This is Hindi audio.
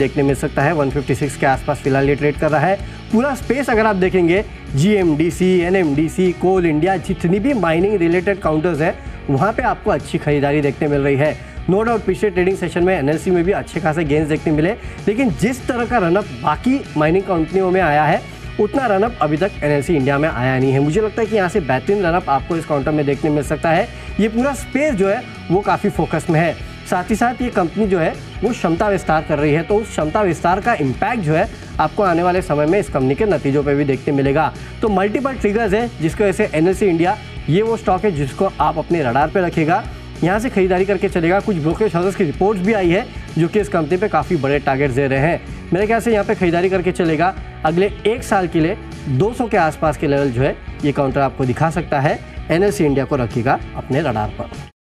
देखने मिल सकता है। 156 के आसपास फ़िलहाल ये ट्रेड कर रहा है। पूरा स्पेस अगर आप देखेंगे जीएमडीसी एनएमडीसी कोल इंडिया जितनी भी माइनिंग रिलेटेड काउंटर्स है, वहाँ पे आपको अच्छी खरीदारी देखने मिल रही है। नो डाउट पिछले ट्रेडिंग सेशन में एनएलसी में भी अच्छे खासे गेंस देखने मिले। लेकिन जिस तरह का रनअप बाकी माइनिंग कंपनियों में आया है, उतना रनअप अभी तक एनएलसी इंडिया में आया नहीं है। मुझे लगता है कि यहाँ से बेहतरीन रनअप आपको इस काउंटर में देखने मिल सकता है। ये पूरा स्पेस जो है, वो काफ़ी फोकस में है। साथ ही साथ ये कंपनी जो है, वो क्षमता विस्तार कर रही है। तो उस क्षमता विस्तार का इम्पैक्ट जो है, आपको आने वाले समय में इस कंपनी के नतीजों पर भी देखने मिलेगा। तो मल्टीपल ट्रिगर्स है, जिसकी वजह से एन इंडिया ये वो स्टॉक है जिसको आप अपने रडार पर रखेगा। यहाँ से खरीदारी करके चलेगा। कुछ ब्रोकरेज हाउसेस की रिपोर्ट्स भी आई है, जो कि इस कंपनी पे काफ़ी बड़े टारगेट दे रहे हैं। मेरे ख्याल से यहाँ पे खरीदारी करके चलेगा। अगले एक साल के लिए 200 के आसपास के लेवल जो है, ये काउंटर आपको दिखा सकता है। एनएलसी इंडिया को रखिएगा अपने रडार पर।